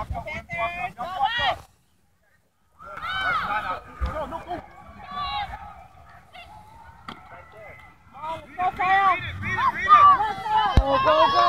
Go, go, go!